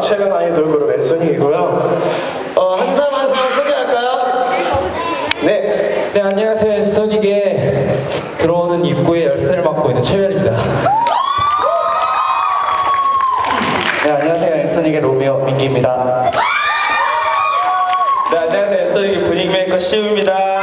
최근 아이돌 그룹 앤소닉이고요. 어, 한 사람 한 사람 소개할까요? 네, 네 안녕하세요. 앤소닉의 들어오는 입구에 열쇠를 맡고 있는 최면입니다. 네 안녕하세요. 앤소닉의 로미오 민기입니다. 네 안녕하세요. 앤소닉의 분위기 메이커 시우입니다.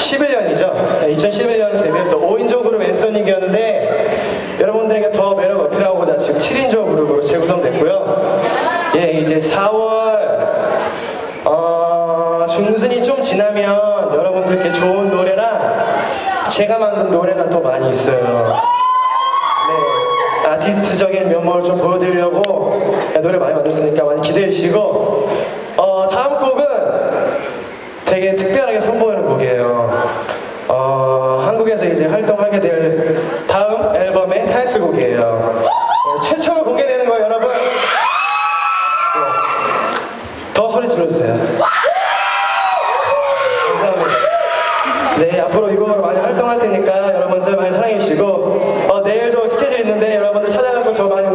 2011년이죠. 2011년 데뷔했던 5인조 그룹 앤서닉이었는데 여러분들에게 더 매력 어필하고자 지금 7인조 그룹으로 재구성됐고요. 예, 이제 4월 어, 중순이 좀 지나면 여러분들께 좋은 노래랑 제가 만든 노래가 또 많이 있어요. 네, 아티스트적인 면모를 좀 보여드리려고 노래 많이 만들었으니까 많이 기대해 주시고 어, 다음 곡은 되게 특별하게 선보이는 곡이에요. 어, 한국에서 이제 활동하게 될 다음 앨범의 타이틀곡이에요. 어, 최초로 공개되는 거예요, 여러분. 네. 더 소리 질러주세요. 감사합니다. 네, 앞으로 이곡으로 많이 활동할 테니까 여러분들 많이 사랑해주시고 어, 내일도 스케줄 있는데 여러분들 찾아가고 저 많이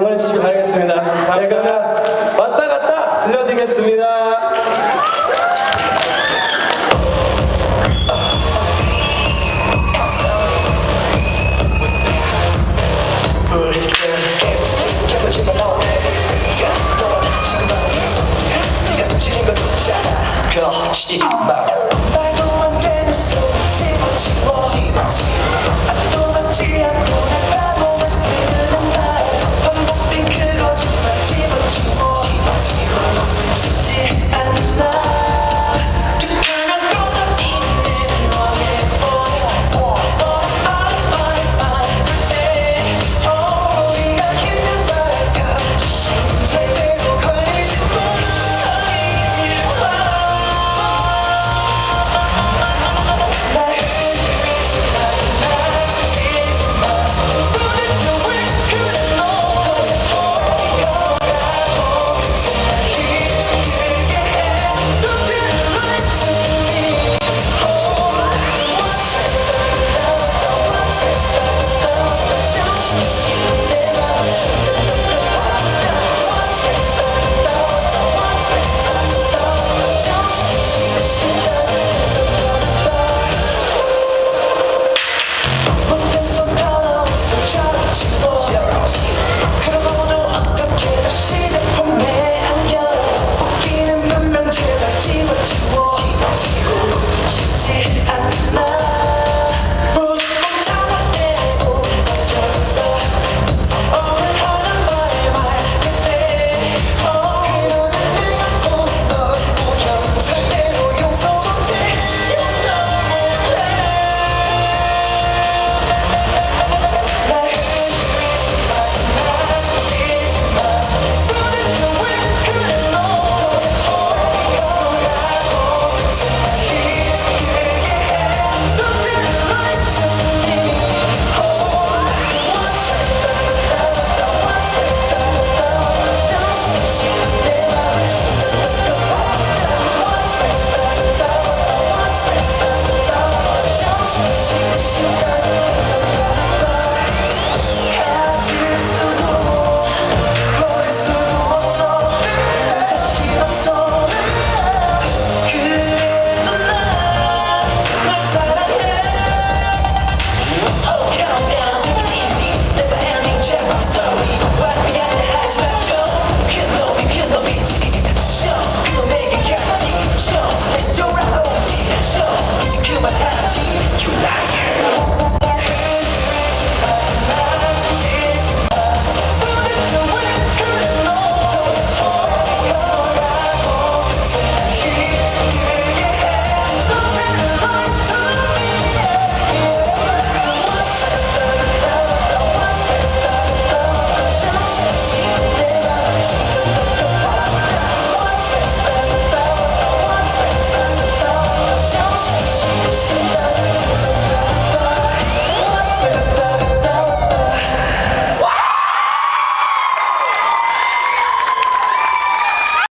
neighborhood